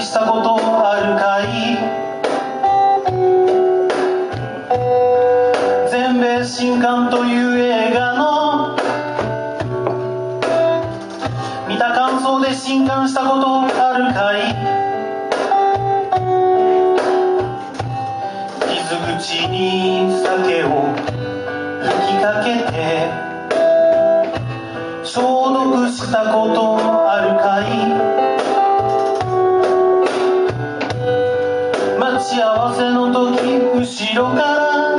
したことあるかい全米新刊という映画の見た感想で新刊したことあるかい？傷口に酒を吹きかけて消毒したこと待ち合わせの時後ろから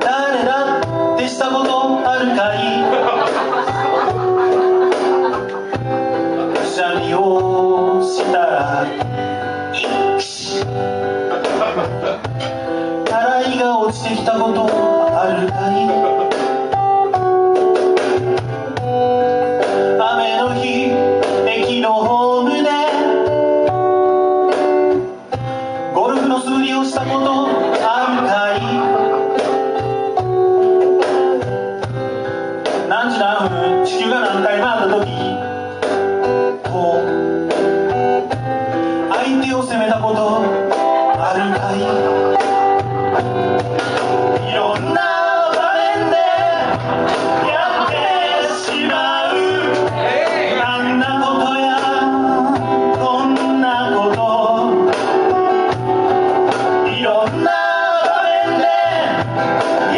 誰だってしたことあるかいくしゃみをしたらたらいが落ちてきたことあるかい？めたことあるかい。いろんな場面でやってしまう。あんなことやこんなこと。いろんな場面で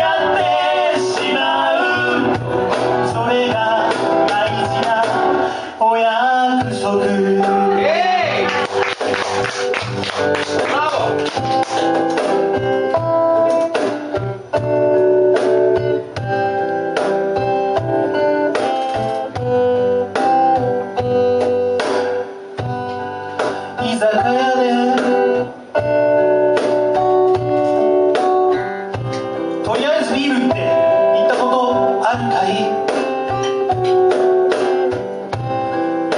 やってしまう。それが大事なお約束。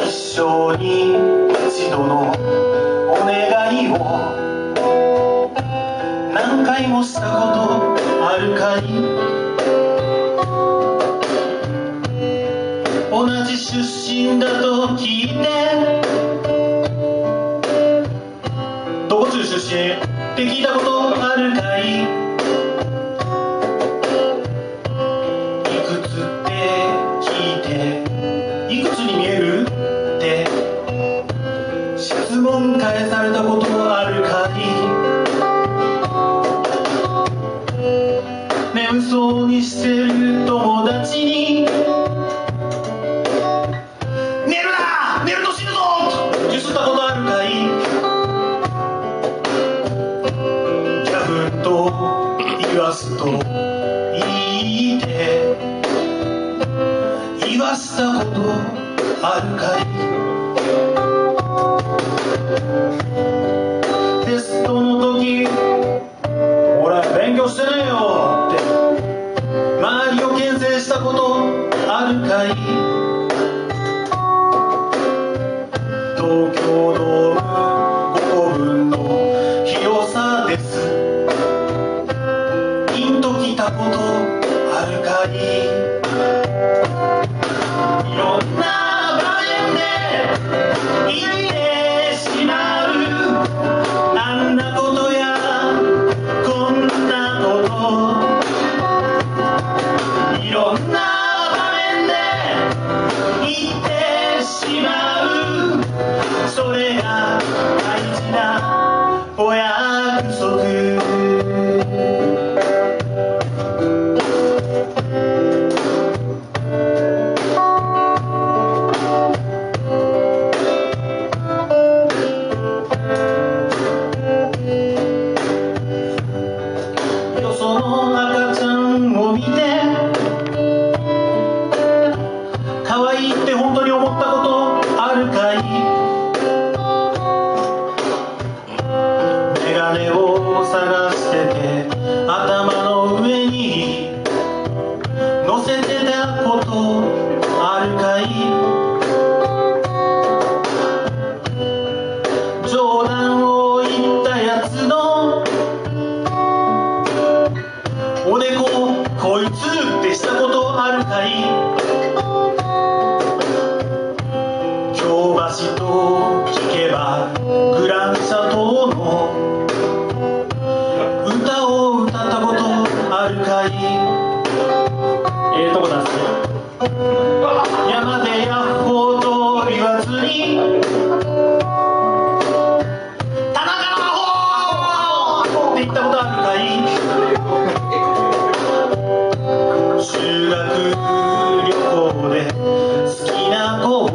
一生に一度のお願いを。何回もしたことあるかい？同じ出身だと聞いて。どこ中出身？って聞いたことあるかい？いくつって聞いて。いくつに見える？って。質問返されたことすと言いて言わしたことあるかい。テストの時俺勉強してねえよって周りを牽制したことあるかい。東京ドはるかにことあるか冗談を言ったやつのおでここい？つってしたことあるかい京橋と聞けばグランサトウの歌を歌ったことあるかい？ええとこ出す山でヤッホーと言わずに田中のアホって言ったことあるかい？修学旅行で好きな子を。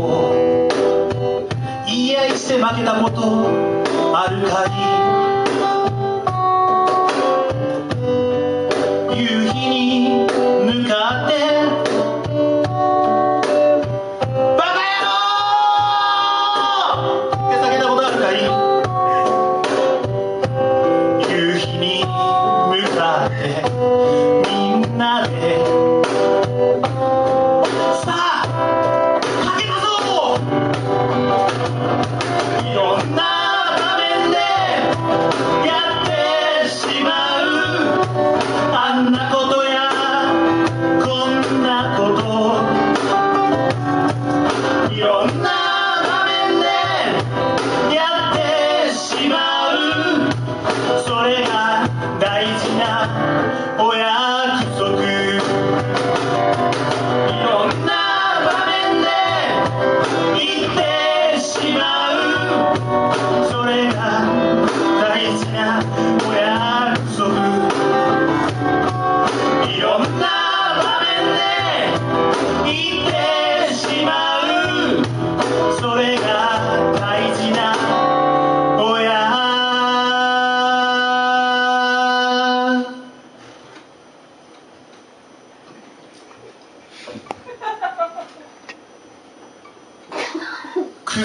言い合いして負けたこ向かってみんなで大事なお約束。いろんな場面で言ってしまう。それが大事なお約束。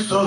束